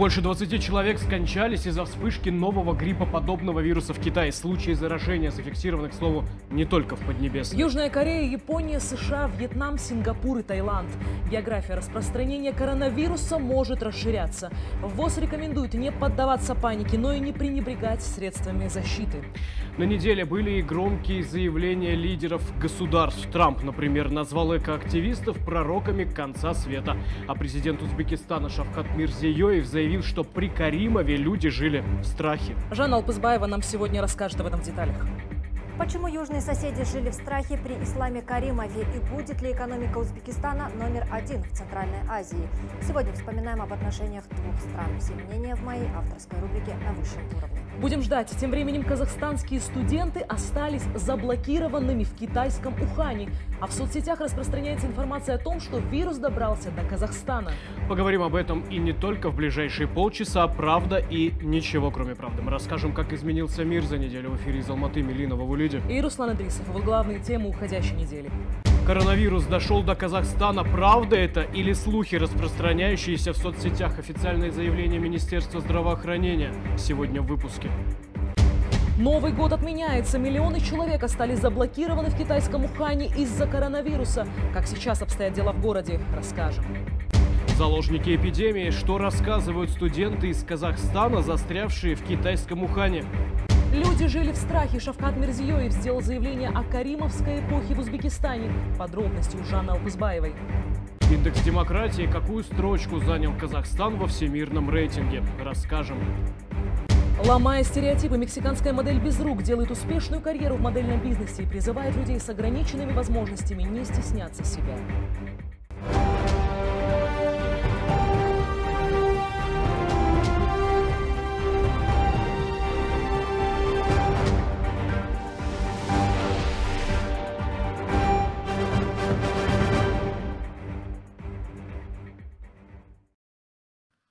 Больше 20 человек скончались из-за вспышки нового гриппоподобного вируса в Китае. Случаи заражения зафиксированы, к слову, не только в Поднебесной. Южная Корея, Япония, США, Вьетнам, Сингапур и Таиланд. География распространения коронавируса может расширяться. ВОЗ рекомендует не поддаваться панике, но и не пренебрегать средствами защиты. На неделе были и громкие заявления лидеров государств. Трамп, например, назвал экоактивистов пророками конца света. А президент Узбекистана Шавкат Мирзиёев заявил, что при Каримове люди жили в страхе. Жанна Алпызбаева нам сегодня расскажет об этом в деталях. Почему южные соседи жили в страхе при исламе Каримове и будет ли экономика Узбекистана номер один в Центральной Азии? Сегодня вспоминаем об отношениях двух стран. Все мнения в моей авторской рубрике на высшем уровне. Будем ждать. Тем временем казахстанские студенты остались заблокированными в китайском Ухане. А в соцсетях распространяется информация о том, что вирус добрался до Казахстана. Поговорим об этом и не только в ближайшие полчаса. Правда и ничего, кроме правды. Мы расскажем, как изменился мир за неделю в эфире из Алматы Милинова в Улиде. И Руслан Идрисов. Вот главные темы уходящей недели. Коронавирус дошел до Казахстана. Правда это или слухи, распространяющиеся в соцсетях? Официальное заявление Министерства здравоохранения сегодня в выпуске. Новый год отменяется. Миллионы человек остались заблокированы в китайском Ухане из-за коронавируса. Как сейчас обстоят дела в городе, расскажем. Заложники эпидемии. Что рассказывают студенты из Казахстана, застрявшие в китайском Ухане? Люди жили в страхе. Шавкат Мирзиёев сделал заявление о каримовской эпохе в Узбекистане. Подробности у Жанны Алпызбаевой. Индекс демократии. Какую строчку занял Казахстан во всемирном рейтинге? Расскажем. Ломая стереотипы, мексиканская модель без рук делает успешную карьеру в модельном бизнесе и призывает людей с ограниченными возможностями не стесняться себя.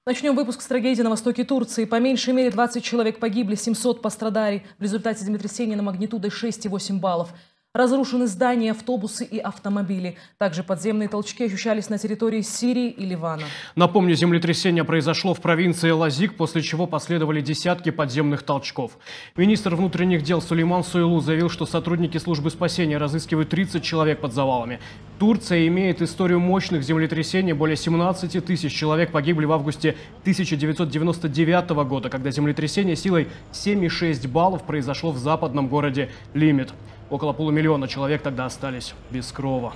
Начнем выпуск с трагедии на востоке Турции. По меньшей мере 20 человек погибли, 700 пострадали в результате землетрясения на магнитудой 6,8 баллов. Разрушены здания, автобусы и автомобили. Также подземные толчки ощущались на территории Сирии и Ливана. Напомню, землетрясение произошло в провинции Лазик, после чего последовали десятки подземных толчков. Министр внутренних дел Сулейман Суйлу заявил, что сотрудники службы спасения разыскивают 30 человек под завалами. Турция имеет историю мощных землетрясений. Более 17 тысяч человек погибли в августе 1999 года, когда землетрясение силой 7,6 баллов произошло в западном городе Лимит. Около полумиллиона человек тогда остались без крова.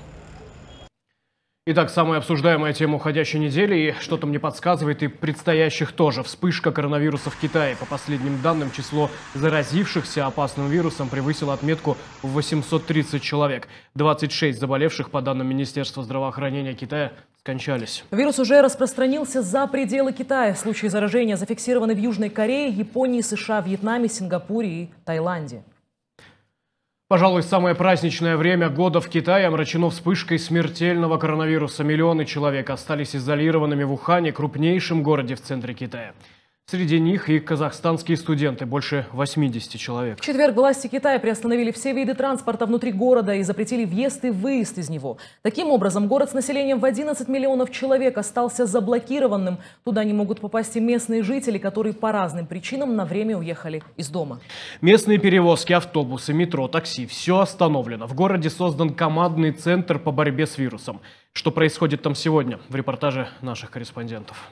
Итак, самая обсуждаемая тема уходящей недели, и что-то мне подсказывает, и предстоящих тоже. Вспышка коронавируса в Китае. По последним данным, число заразившихся опасным вирусом превысило отметку в 830 человек. 26 заболевших, по данным Министерства здравоохранения Китая, скончались. Вирус уже распространился за пределы Китая. Случаи заражения зафиксированы в Южной Корее, Японии, США, Вьетнаме, Сингапуре и Таиланде. Пожалуй, самое праздничное время года в Китае омрачено вспышкой смертельного коронавируса. Миллионы человек остались изолированными в Ухане, крупнейшем городе в центре Китая. Среди них и казахстанские студенты, больше 80 человек. В четверг власти Китая приостановили все виды транспорта внутри города и запретили въезд и выезд из него. Таким образом, город с населением в 11 миллионов человек остался заблокированным. Туда не могут попасть и местные жители, которые по разным причинам на время уехали из дома. Местные перевозки, автобусы, метро, такси – все остановлено. В городе создан командный центр по борьбе с вирусом. Что происходит там сегодня? В репортаже наших корреспондентов.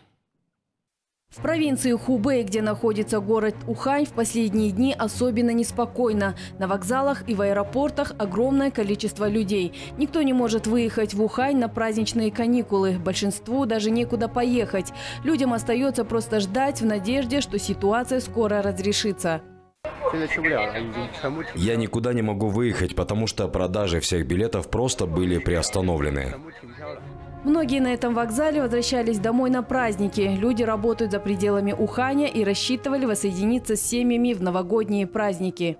В провинции Хубэй, где находится город Ухань, в последние дни особенно неспокойно. На вокзалах и в аэропортах огромное количество людей. Никто не может выехать в Ухань на праздничные каникулы. Большинству даже некуда поехать. Людям остается просто ждать в надежде, что ситуация скоро разрешится. Я никуда не могу выехать, потому что продажи всех билетов просто были приостановлены. Многие на этом вокзале возвращались домой на праздники. Люди работают за пределами Уханя и рассчитывали воссоединиться с семьями в новогодние праздники.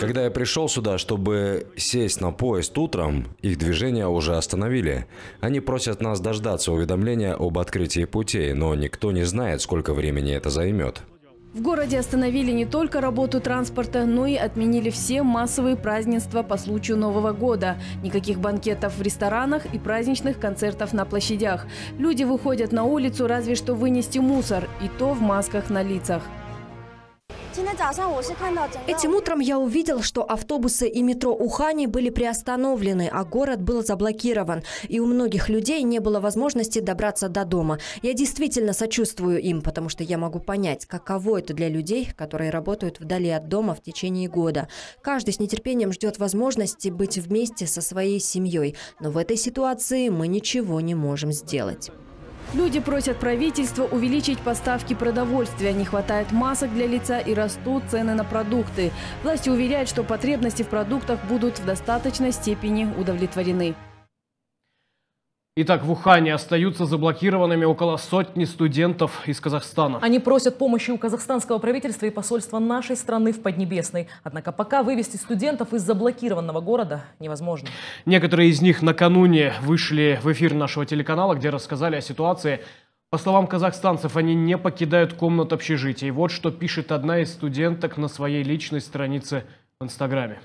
Когда я пришел сюда, чтобы сесть на поезд утром, их движение уже остановили. Они просят нас дождаться уведомления об открытии путей, но никто не знает, сколько времени это займет. В городе остановили не только работу транспорта, но и отменили все массовые празднества по случаю Нового года. Никаких банкетов в ресторанах и праздничных концертов на площадях. Люди выходят на улицу разве что вынести мусор, и то в масках на лицах. Этим утром я увидел, что автобусы и метро Ухани были приостановлены, а город был заблокирован. И у многих людей не было возможности добраться до дома. Я действительно сочувствую им, потому что я могу понять, каково это для людей, которые работают вдали от дома в течение года. Каждый с нетерпением ждет возможности быть вместе со своей семьей. Но в этой ситуации мы ничего не можем сделать. Люди просят правительство увеличить поставки продовольствия. Не хватает масок для лица и растут цены на продукты. Власти уверяют, что потребности в продуктах будут в достаточной степени удовлетворены. Итак, в Ухане остаются заблокированными около сотни студентов из Казахстана. Они просят помощи у казахстанского правительства и посольства нашей страны в Поднебесной. Однако пока вывести студентов из заблокированного города невозможно. Некоторые из них накануне вышли в эфир нашего телеканала, где рассказали о ситуации. По словам казахстанцев, они не покидают комнат общежития. И вот что пишет одна из студенток на своей личной странице в Инстаграме.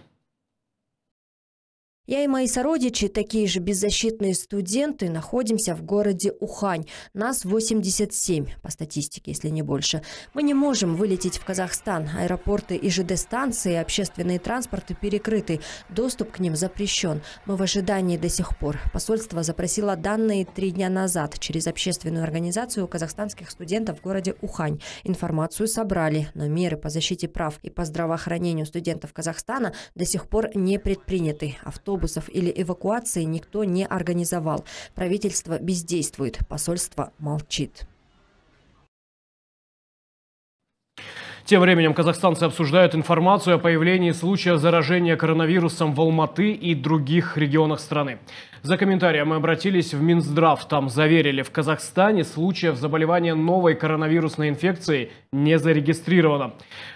Я и мои сородичи, такие же беззащитные студенты, находимся в городе Ухань. Нас 87, по статистике, если не больше. Мы не можем вылететь в Казахстан. Аэропорты и ЖД-станции, общественные транспорты перекрыты. Доступ к ним запрещен. Мы в ожидании до сих пор. Посольство запросило данные три дня назад через общественную организацию казахстанских студентов в городе Ухань. Информацию собрали, но меры по защите прав и по здравоохранению студентов Казахстана до сих пор не предприняты. Авто автобусов или эвакуации никто не организовал. Правительство бездействует, посольство молчит. Тем временем казахстанцы обсуждают информацию о появлении случая заражения коронавирусом в Алматы и других регионах страны. За комментарием мы обратились в Минздрав. Там заверили, в Казахстане случаев заболевания новой коронавирусной инфекцией не зарегистрировано.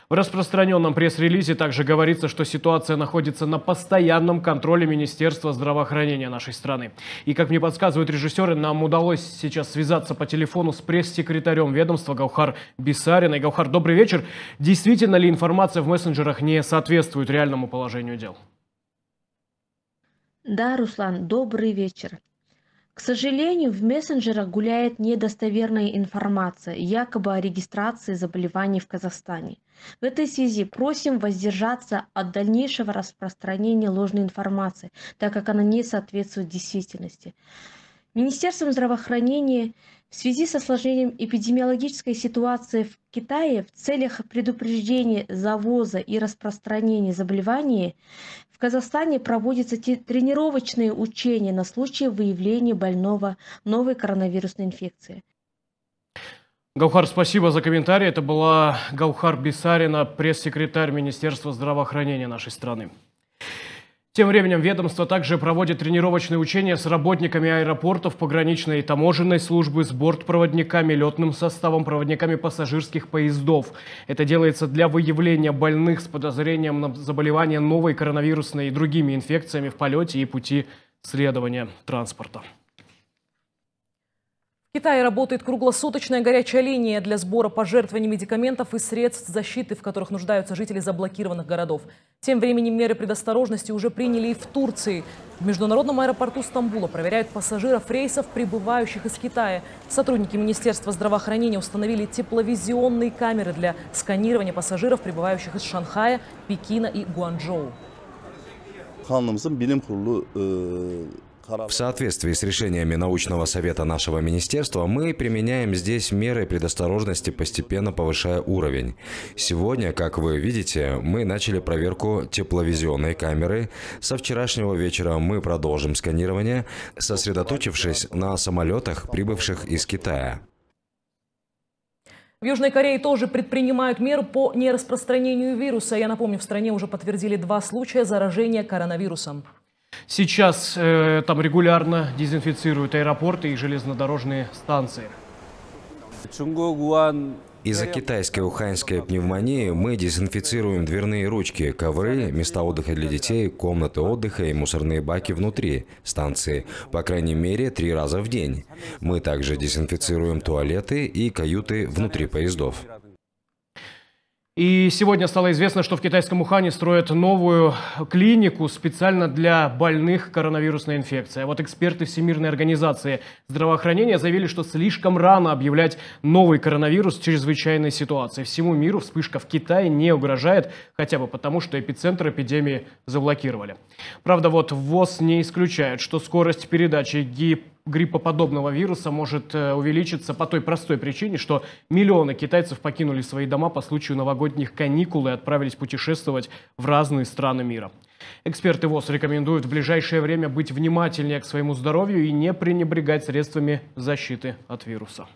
В распространенном пресс-релизе также говорится, что ситуация находится на постоянном контроле Министерства здравоохранения нашей страны. И, как мне подсказывают режиссеры, нам удалось сейчас связаться по телефону с пресс-секретарем ведомства Гаухар Бисариной. Гаухар, добрый вечер. Действительно ли информация в мессенджерах не соответствует реальному положению дел? Да, Руслан, добрый вечер. К сожалению, в мессенджерах гуляет недостоверная информация, якобы о регистрации заболеваний в Казахстане. В этой связи просим воздержаться от дальнейшего распространения ложной информации, так как она не соответствует действительности. Министерством здравоохранения в связи со сложением эпидемиологической ситуации в Китае в целях предупреждения завоза и распространения заболеваний в Казахстане проводятся тренировочные учения на случай выявления больного новой коронавирусной инфекции. Гаухар, спасибо за комментарий. Это была Гаухар Бисарина, пресс-секретарь Министерства здравоохранения нашей страны. Тем временем ведомство также проводит тренировочные учения с работниками аэропортов, пограничной и таможенной службы, с бортпроводниками, летным составом, проводниками пассажирских поездов. Это делается для выявления больных с подозрением на заболевание новой коронавирусной и другими инфекциями в полете и пути следования транспорта. В Китае работает круглосуточная горячая линия для сбора пожертвований медикаментов и средств защиты, в которых нуждаются жители заблокированных городов. Тем временем меры предосторожности уже приняли и в Турции. В международном аэропорту Стамбула проверяют пассажиров рейсов, прибывающих из Китая. Сотрудники Министерства здравоохранения установили тепловизионные камеры для сканирования пассажиров, прибывающих из Шанхая, Пекина и Гуанчжоу. В соответствии с решениями научного совета нашего министерства, мы применяем здесь меры предосторожности, постепенно повышая уровень. Сегодня, как вы видите, мы начали проверку тепловизионной камеры. Со вчерашнего вечера мы продолжим сканирование, сосредоточившись на самолетах, прибывших из Китая. В Южной Корее тоже предпринимают меры по нераспространению вируса. Я напомню, в стране уже подтвердили два случая заражения коронавирусом. Сейчас э, там регулярно дезинфицируют аэропорты и железнодорожные станции. Из-за китайской уханьской пневмонии мы дезинфицируем дверные ручки, ковры, места отдыха для детей, комнаты отдыха и мусорные баки внутри станции, по крайней мере, три раза в день. Мы также дезинфицируем туалеты и каюты внутри поездов. И сегодня стало известно, что в китайском Ухане строят новую клинику специально для больных коронавирусной инфекцией. А вот эксперты Всемирной организации здравоохранения заявили, что слишком рано объявлять новый коронавирус чрезвычайной ситуации. Всему миру вспышка в Китае не угрожает, хотя бы потому, что эпицентр эпидемии заблокировали. Правда, вот ВОЗ не исключает, что скорость передачи гип гриппоподобного вируса может э, увеличиться по той простой причине, что миллионы китайцев покинули свои дома по случаю новогодних каникул и отправились путешествовать в разные страны мира. Эксперты ВОЗ рекомендуют в ближайшее время быть внимательнее к своему здоровью и не пренебрегать средствами защиты от вируса.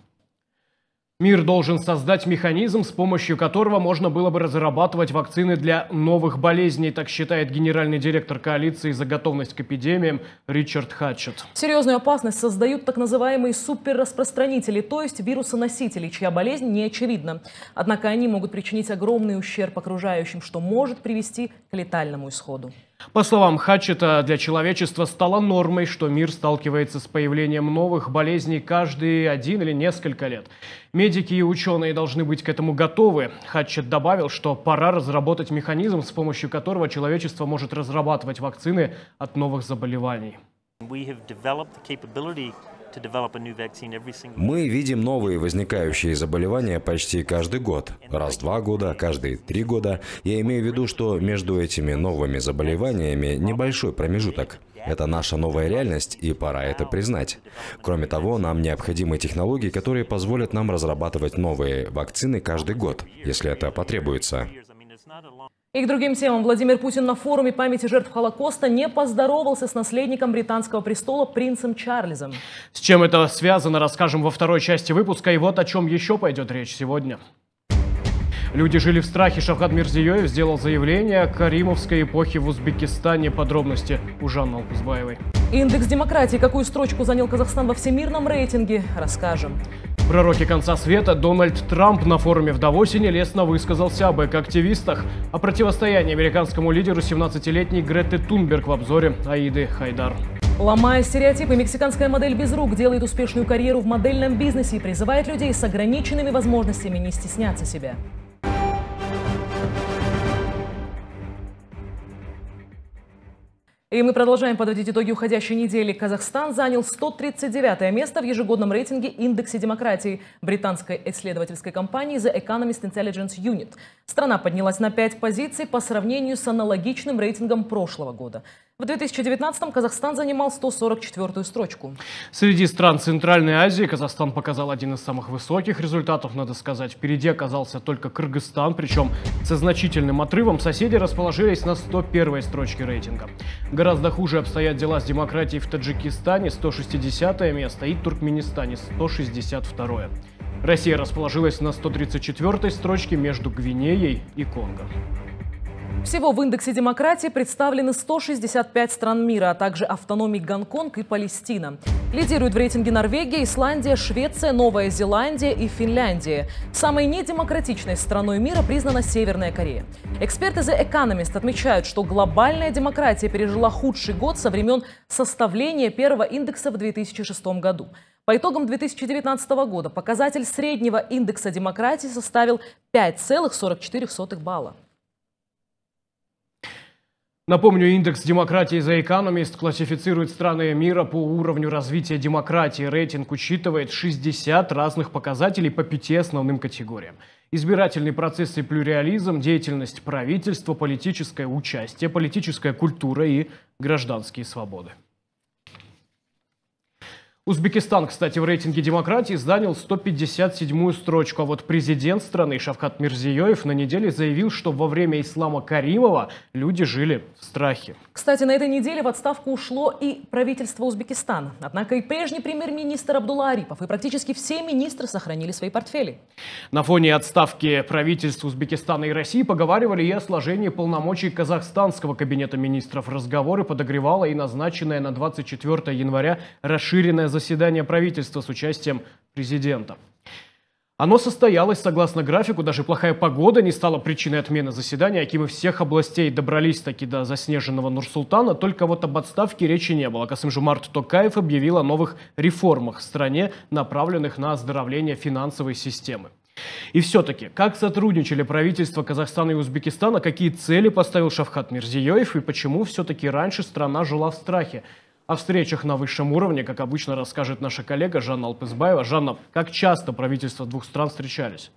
Мир должен создать механизм, с помощью которого можно было бы разрабатывать вакцины для новых болезней, так считает генеральный директор коалиции за готовность к эпидемиям Ричард Хатчет. Серьезную опасность создают так называемые суперраспространители, то есть вирусоносители, чья болезнь не очевидна. Однако они могут причинить огромный ущерб окружающим, что может привести к летальному исходу. По словам Хатчета, для человечества стало нормой, что мир сталкивается с появлением новых болезней каждые один или несколько лет. Медики и ученые должны быть к этому готовы. Хатчет добавил, что пора разработать механизм, с помощью которого человечество может разрабатывать вакцины от новых заболеваний. Мы видим новые возникающие заболевания почти каждый год. Раз в два года, каждые три года. Я имею в виду, что между этими новыми заболеваниями небольшой промежуток. Это наша новая реальность, и пора это признать. Кроме того, нам необходимы технологии, которые позволят нам разрабатывать новые вакцины каждый год, если это потребуется. И к другим темам. Владимир Путин на форуме памяти жертв Холокоста не поздоровался с наследником британского престола принцем Чарльзом. С чем это связано, расскажем во второй части выпуска. И вот о чем еще пойдет речь сегодня. Люди жили в страхе. Шавкат Мирзиёев сделал заявление о каримовской эпохе в Узбекистане. Подробности у Жанны Алкузбаевой. Индекс демократии. Какую строчку занял Казахстан во всемирном рейтинге? Расскажем. Пророки конца света Дональд Трамп на форуме в Давосе нелестно высказался об эко-активистах. О противостоянии американскому лидеру 17-летней Греты Тунберг в обзоре Аиды Хайдар. Ломая стереотипы, мексиканская модель без рук делает успешную карьеру в модельном бизнесе и призывает людей с ограниченными возможностями не стесняться себя. И мы продолжаем подводить итоги уходящей недели. Казахстан занял 139 место в ежегодном рейтинге индексе демократии британской исследовательской компании The Economist Intelligence Unit. Страна поднялась на 5 позиций по сравнению с аналогичным рейтингом прошлого года. В 2019-м Казахстан занимал 144-ю строчку. Среди стран Центральной Азии Казахстан показал один из самых высоких результатов, надо сказать. Впереди оказался только Кыргызстан, причем со значительным отрывом соседи расположились на 101-й строчке рейтинга. Гораздо хуже обстоят дела с демократией в Таджикистане, 160 место, и Туркменистане, 162 -е. Россия расположилась на 134-й строчке между Гвинеей и Конго. Всего в индексе демократии представлены 165 стран мира, а также автономии Гонконг и Палестина. Лидируют в рейтинге Норвегия, Исландия, Швеция, Новая Зеландия и Финляндия. Самой недемократичной страной мира признана Северная Корея. Эксперты The Economist отмечают, что глобальная демократия пережила худший год со времен составления первого индекса в 2006 году. По итогам 2019 года показатель среднего индекса демократии составил 5,44 балла. Напомню, индекс демократии за Economist классифицирует страны мира по уровню развития демократии. Рейтинг учитывает 60 разных показателей по пяти основным категориям. Избирательный процесс и плюриализм, деятельность правительства, политическое участие, политическая культура и гражданские свободы. Узбекистан, кстати, в рейтинге демократии занял 157-ю строчку, а вот президент страны Шавкат Мирзиёев на неделе заявил, что во время ислама Каримова люди жили в страхе. Кстати, на этой неделе в отставку ушло и правительство Узбекистана. Однако и прежний премьер-министр Абдулла Арипов и практически все министры сохранили свои портфели. На фоне отставки правительств Узбекистана и России поговаривали и о сложении полномочий казахстанского кабинета министров. Разговоры подогревала и назначенная на 24 января расширенная заседание правительства с участием президента. Оно состоялось согласно графику, даже плохая погода не стала причиной отмены заседания. Акимы всех областей добрались таки до заснеженного Нур-Султана, только вот об отставке речи не было. Касым-Жумарт Токаев объявил о новых реформах в стране, направленных на оздоровление финансовой системы. И все-таки, как сотрудничали правительства Казахстана и Узбекистана, какие цели поставил Шавхат Мирзиёев и почему все-таки раньше страна жила в страхе? О встречах на высшем уровне, как обычно, расскажет наша коллега Жанна Алпызбаева. Жанна, как часто правительства двух стран встречались?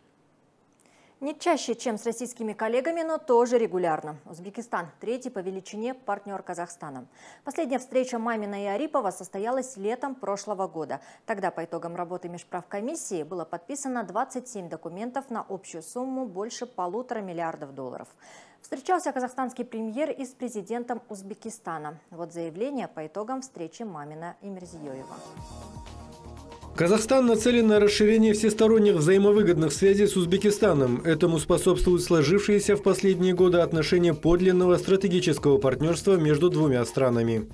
Не чаще, чем с российскими коллегами, но тоже регулярно. Узбекистан – третий по величине партнер Казахстана. Последняя встреча Мамина и Арипова состоялась летом прошлого года. Тогда по итогам работы межправкомиссии было подписано 27 документов на общую сумму больше полутора миллиардов долларов. Встречался казахстанский премьер и с президентом Узбекистана. Вот заявление по итогам встречи Мамина и Мирзиёева. Казахстан нацелен на расширение всесторонних взаимовыгодных связей с Узбекистаном. Этому способствуют сложившиеся в последние годы отношения подлинного стратегического партнерства между двумя странами.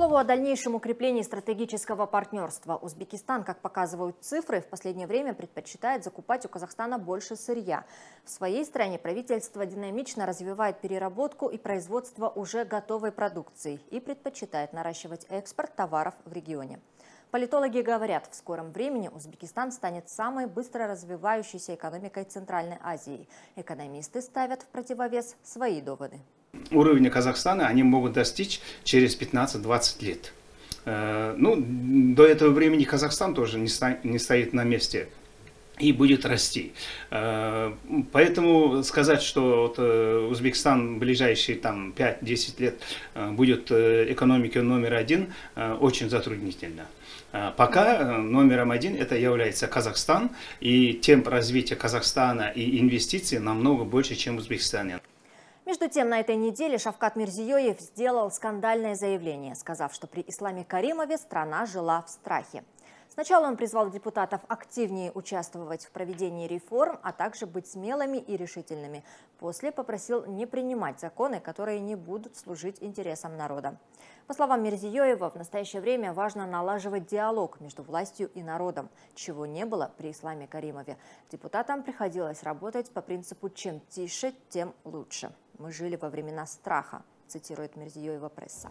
Слову о дальнейшем укреплении стратегического партнерства. Узбекистан, как показывают цифры, в последнее время предпочитает закупать у Казахстана больше сырья. В своей стране правительство динамично развивает переработку и производство уже готовой продукции и предпочитает наращивать экспорт товаров в регионе. Политологи говорят, в скором времени Узбекистан станет самой быстро развивающейся экономикой Центральной Азии. Экономисты ставят в противовес свои доводы. Уровень Казахстана они могут достичь через 15-20 лет. Э, ну, до этого времени Казахстан тоже не стоит на месте и будет расти. Э, поэтому сказать, что вот э, Узбекистан в ближайшие там, 5-10 лет будет экономикой номер один, очень затруднительно. Пока номером один это является Казахстан, и темп развития Казахстана и инвестиций намного больше, чем в Узбекистане. Между тем, на этой неделе Шавкат Мирзиёев сделал скандальное заявление, сказав, что при Исламе Каримове страна жила в страхе. Сначала он призвал депутатов активнее участвовать в проведении реформ, а также быть смелыми и решительными. После попросил не принимать законы, которые не будут служить интересам народа. По словам Мерзиёева, в настоящее время важно налаживать диалог между властью и народом, чего не было при Исламе Каримове. Депутатам приходилось работать по принципу «чем тише, тем лучше». «Мы жили во времена страха», цитирует Мерзиёева пресса.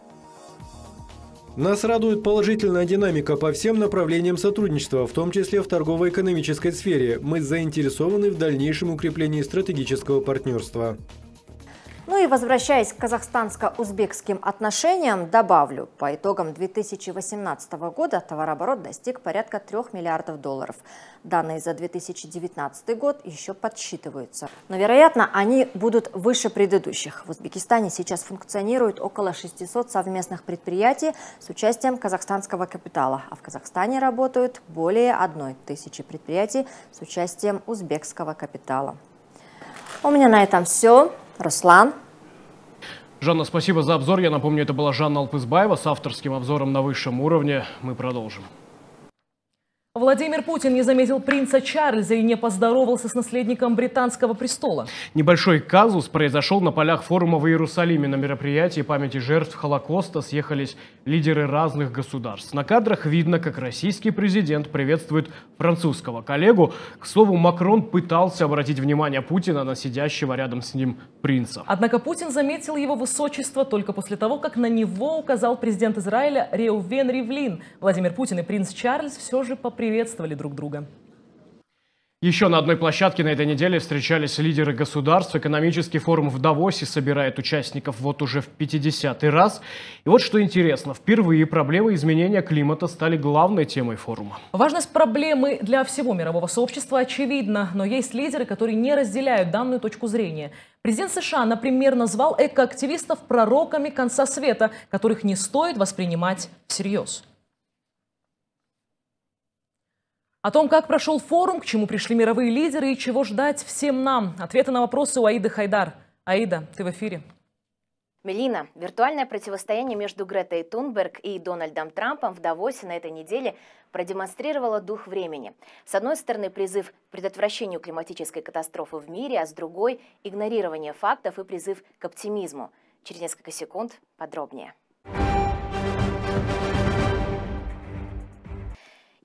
Нас радует положительная динамика по всем направлениям сотрудничества, в том числе в торгово-экономической сфере. Мы заинтересованы в дальнейшем укреплении стратегического партнерства. Ну и возвращаясь к казахстанско-узбекским отношениям, добавлю, по итогам 2018 года товарооборот достиг порядка 3 миллиардов долларов. Данные за 2019 год еще подсчитываются. Но, вероятно, они будут выше предыдущих. В Узбекистане сейчас функционирует около 600 совместных предприятий с участием казахстанского капитала, а в Казахстане работают более одной тысячи предприятий с участием узбекского капитала. У меня на этом все. Руслан. Жанна, спасибо за обзор. Я напомню, это была Жанна Алпызбаева с авторским обзором на высшем уровне. Мы продолжим. Владимир Путин не заметил принца Чарльза и не поздоровался с наследником британского престола. Небольшой казус произошел на полях форума в Иерусалиме. На мероприятии памяти жертв Холокоста съехались лидеры разных государств. На кадрах видно, как российский президент приветствует французского коллегу. К слову, Макрон пытался обратить внимание Путина на сидящего рядом с ним принца. Однако Путин заметил его высочество только после того, как на него указал президент Израиля Реувен Ривлин. Владимир Путин и принц Чарльз все же по приветствовали друг друга. Еще на одной площадке на этой неделе встречались лидеры государств. Экономический форум в Давосе собирает участников вот уже в 50-й раз. И вот что интересно, впервые проблемы изменения климата стали главной темой форума. Важность проблемы для всего мирового сообщества очевидна, но есть лидеры, которые не разделяют данную точку зрения. Президент США, например, назвал экоактивистов пророками конца света, которых не стоит воспринимать всерьез. О том, как прошел форум, к чему пришли мировые лидеры и чего ждать всем нам. Ответы на вопросы у Аиды Хайдар. Аида, ты в эфире. Мелина, виртуальное противостояние между Гретой Тунберг и Дональдом Трампом в Давосе на этой неделе продемонстрировало дух времени. С одной стороны, призыв к предотвращению климатической катастрофы в мире, а с другой – игнорирование фактов и призыв к оптимизму. Через несколько секунд подробнее.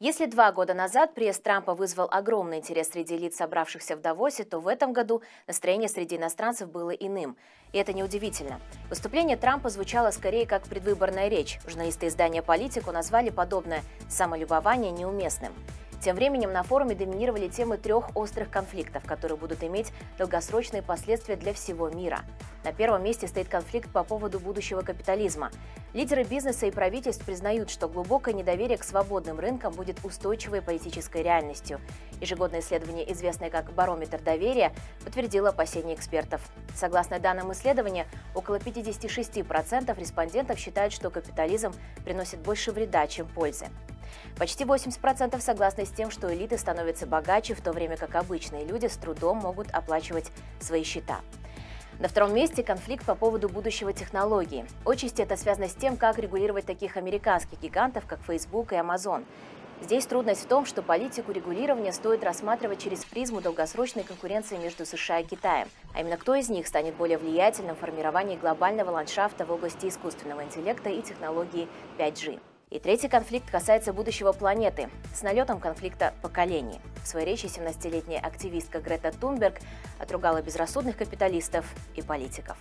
Если два года назад приезд Трампа вызвал огромный интерес среди лиц, собравшихся в Давосе, то в этом году настроение среди иностранцев было иным. И это неудивительно. Выступление Трампа звучало скорее как предвыборная речь. Журналисты издания «Политику» назвали подобное самолюбование неуместным. Тем временем на форуме доминировали темы трех острых конфликтов, которые будут иметь долгосрочные последствия для всего мира. На первом месте стоит конфликт по поводу будущего капитализма. Лидеры бизнеса и правительств признают, что глубокое недоверие к свободным рынкам будет устойчивой политической реальностью. Ежегодное исследование, известное как «Барометр доверия», подтвердило опасения экспертов. Согласно данным исследования, около 56% респондентов считают, что капитализм приносит больше вреда, чем пользы. Почти 80% согласны с тем, что элиты становятся богаче, в то время как обычные люди с трудом могут оплачивать свои счета. На втором месте конфликт по поводу будущего технологии. Отчасти это связано с тем, как регулировать таких американских гигантов, как Facebook и Amazon. Здесь трудность в том, что политику регулирования стоит рассматривать через призму долгосрочной конкуренции между США и Китаем. А именно кто из них станет более влиятельным в формировании глобального ландшафта в области искусственного интеллекта и технологии 5G. И третий конфликт касается будущего планеты с налетом конфликта поколений. В своей речи 17-летняя активистка Грета Тунберг отругала безрассудных капиталистов и политиков.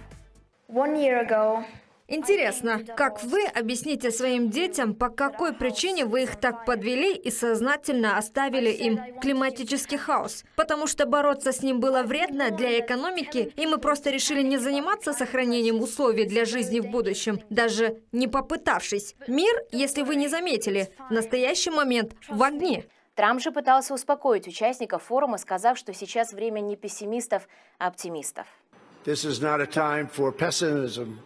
One year ago, Интересно, как вы объясните своим детям, по какой причине вы их так подвели и сознательно оставили им климатический хаос? Потому что бороться с ним было вредно для экономики, и мы просто решили не заниматься сохранением условий для жизни в будущем, даже не попытавшись. Мир, если вы не заметили, в настоящий момент в огне. Трамп же пытался успокоить участников форума, сказав, что сейчас время не пессимистов, а оптимистов. This is not a time for pessimism.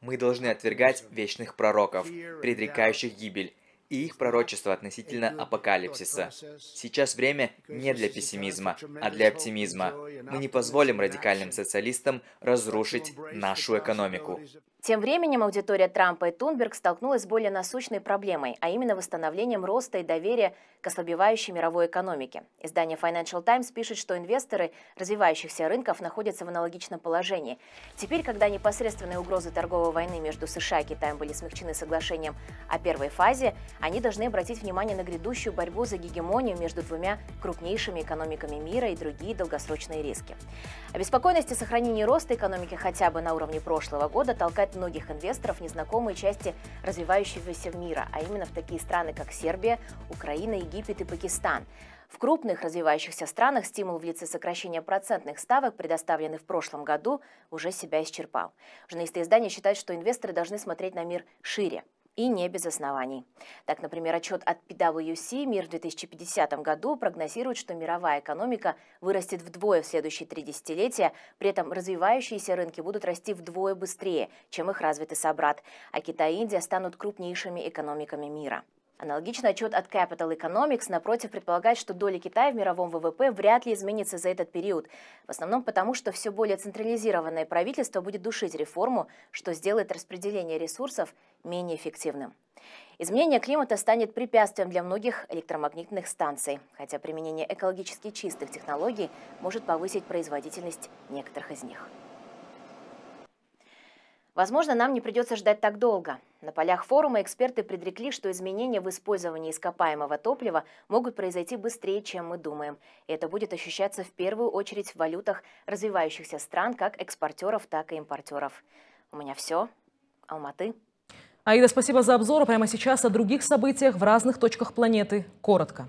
Мы должны отвергать вечных пророков, предрекающих гибель, и их пророчество относительно апокалипсиса. Сейчас время не для пессимизма, а для оптимизма. Мы не позволим радикальным социалистам разрушить нашу экономику. Тем временем аудитория Трампа и Тунберг столкнулась с более насущной проблемой, а именно восстановлением роста и доверия к ослабевающей мировой экономике. Издание Financial Times пишет, что инвесторы развивающихся рынков находятся в аналогичном положении. Теперь, когда непосредственные угрозы торговой войны между США и Китаем были смягчены соглашением о первой фазе, они должны обратить внимание на грядущую борьбу за гегемонию между двумя крупнейшими экономиками мира и другие долгосрочные риски. Обеспокоенность о сохранении роста экономики хотя бы на уровне прошлого года толкает многих инвесторов незнакомые части развивающегося мира, а именно в такие страны, как Сербия, Украина, Египет и Пакистан. В крупных развивающихся странах стимул в лице сокращения процентных ставок, предоставленный в прошлом году, уже себя исчерпал. Журналисты издания считают, что инвесторы должны смотреть на мир шире и не без оснований. Так, например, отчет от PwC «Мир в 2050 году» прогнозирует, что мировая экономика вырастет вдвое в следующие три десятилетия, при этом развивающиеся рынки будут расти вдвое быстрее, чем их развитый собрат, а Китай и Индия станут крупнейшими экономиками мира. Аналогичный отчет от Capital Economics, напротив, предполагает, что доля Китая в мировом ВВП вряд ли изменится за этот период. В основном потому, что все более централизированное правительство будет душить реформу, что сделает распределение ресурсов менее эффективным. Изменение климата станет препятствием для многих электромагнитных станций, хотя применение экологически чистых технологий может повысить производительность некоторых из них. Возможно, нам не придется ждать так долго. На полях форума эксперты предрекли, что изменения в использовании ископаемого топлива могут произойти быстрее, чем мы думаем. И это будет ощущаться в первую очередь в валютах развивающихся стран, как экспортеров, так и импортеров. У меня все. Алматы. Аида, спасибо за обзор. Прямо сейчас о других событиях в разных точках планеты. Коротко.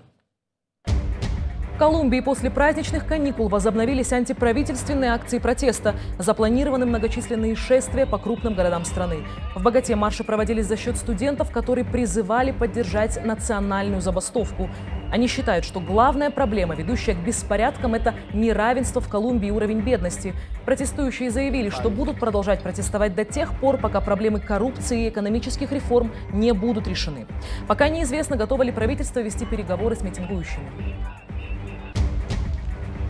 Колумбии после праздничных каникул возобновились антиправительственные акции протеста. Запланированы многочисленные шествия по крупным городам страны. В Богате марши проводились за счет студентов, которые призывали поддержать национальную забастовку. Они считают, что главная проблема, ведущая к беспорядкам, это неравенство в Колумбии и уровень бедности. Протестующие заявили, что будут продолжать протестовать до тех пор, пока проблемы коррупции и экономических реформ не будут решены. Пока неизвестно, готово ли правительство вести переговоры с митингующими.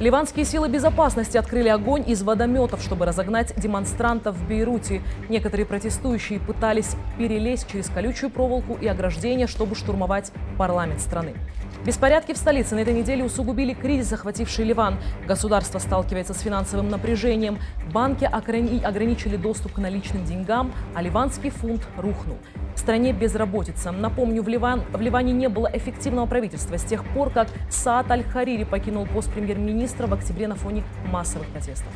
Ливанские силы безопасности открыли огонь из водометов, чтобы разогнать демонстрантов в Бейруте. Некоторые протестующие пытались перелезть через колючую проволоку и ограждение, чтобы штурмовать парламент страны. Беспорядки в столице на этой неделе усугубили кризис, охвативший Ливан. Государство сталкивается с финансовым напряжением. Банки ограничили доступ к наличным деньгам, а ливанский фунт рухнул. В стране безработица. Напомню, в, Ливан, в Ливане не было эффективного правительства с тех пор, как Саад Аль-Харири покинул пост премьер-министра в октябре на фоне массовых протестов.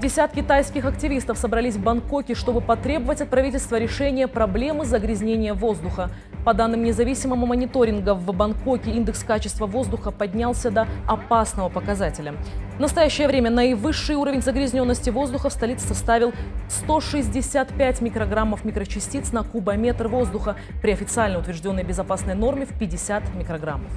Десятки тайских активистов собрались в Бангкоке, чтобы потребовать от правительства решения проблемы загрязнения воздуха. По данным независимого мониторинга, в Бангкоке индекс качества воздуха поднялся до опасного показателя. В настоящее время наивысший уровень загрязненности воздуха в столице составил 165 микрограммов микрочастиц на кубометр воздуха при официально утвержденной безопасной норме в 50 микрограммов.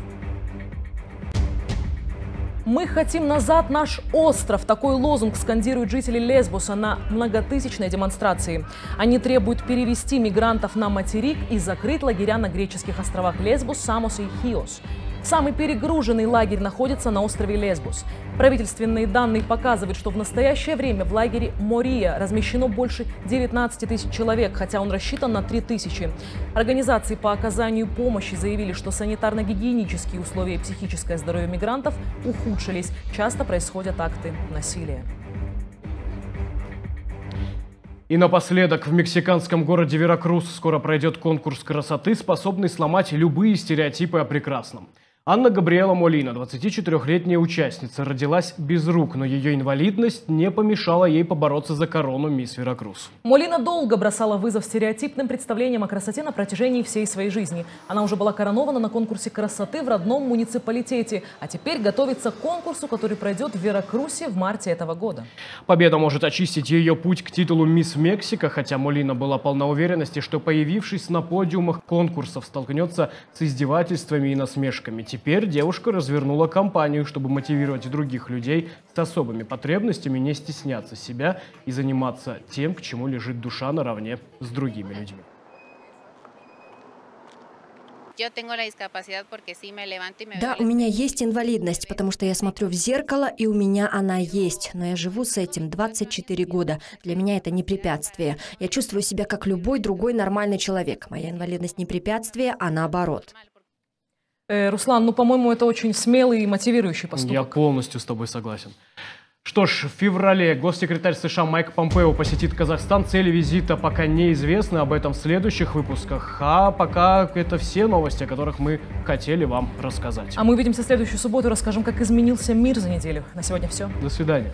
«Мы хотим назад наш остров!» Такой лозунг скандируют жители Лесбоса на многотысячной демонстрации. Они требуют перевести мигрантов на материк и закрыть лагеря на греческих островах Лесбос, Самос и Хиос. Самый перегруженный лагерь находится на острове Лесбус. Правительственные данные показывают, что в настоящее время в лагере Мория размещено больше 19 тысяч человек, хотя он рассчитан на 3 тысячи. Организации по оказанию помощи заявили, что санитарно-гигиенические условия и психическое здоровье мигрантов ухудшились. Часто происходят акты насилия. И напоследок, в мексиканском городе Веракрус скоро пройдет конкурс красоты, способный сломать любые стереотипы о прекрасном. Анна Габриэла Молина, 24-летняя участница, родилась без рук, но ее инвалидность не помешала ей побороться за корону мисс Веракрус. Молина долго бросала вызов стереотипным представлениям о красоте на протяжении всей своей жизни. Она уже была коронована на конкурсе красоты в родном муниципалитете, а теперь готовится к конкурсу, который пройдет в Веракрусе в марте этого года. Победа может очистить ее путь к титулу мисс Мексика, хотя Молина была полна уверенности, что появившись на подиумах конкурсов столкнется с издевательствами и насмешками. Теперь девушка развернула кампанию, чтобы мотивировать других людей с особыми потребностями не стесняться себя и заниматься тем, к чему лежит душа наравне с другими людьми. Да, у меня есть инвалидность, потому что я смотрю в зеркало, и у меня она есть. Но я живу с этим 24 года. Для меня это не препятствие. Я чувствую себя как любой другой нормальный человек. Моя инвалидность не препятствие, а наоборот. Э, Руслан, ну, по-моему, это очень смелый и мотивирующий поступок. Я полностью с тобой согласен. Что ж, в феврале госсекретарь США Майк Помпео посетит Казахстан. Цели визита пока неизвестны, об этом в следующих выпусках. А пока это все новости, о которых мы хотели вам рассказать. А мы увидимся в следующую субботу и расскажем, как изменился мир за неделю. На сегодня все. До свидания.